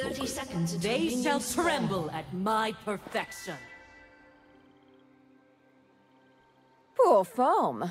30 seconds They shall spawn. tremble at my perfection. Poor form.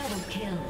Double kill.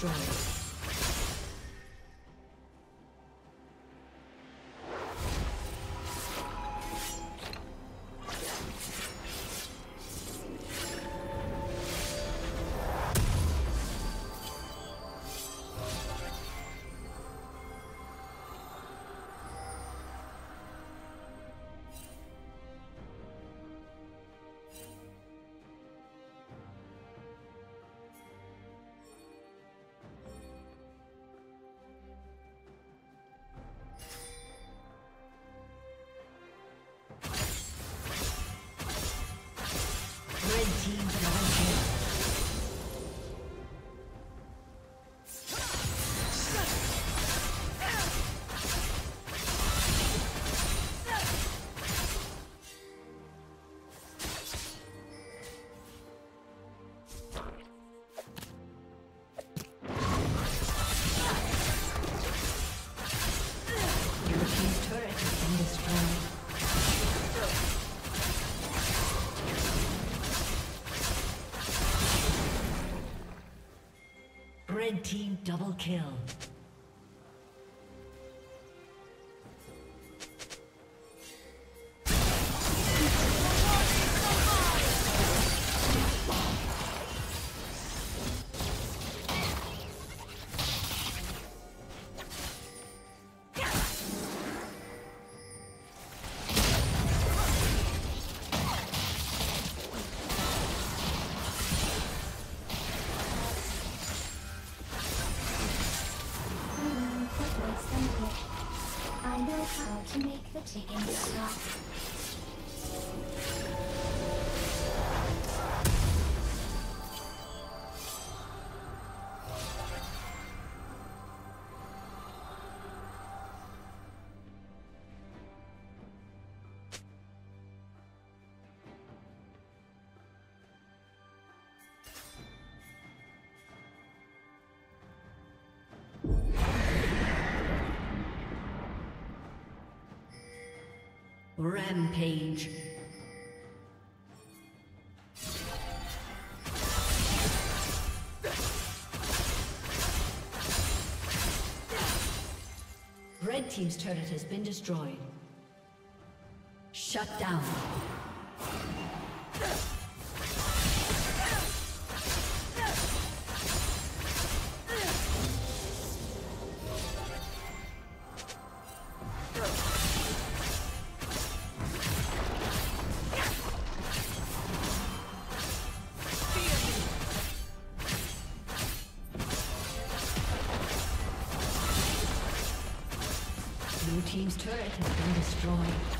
Destroyed. Double kill. 次元素 Rampage. Red team's turret has been destroyed. Shut down. Destroyed.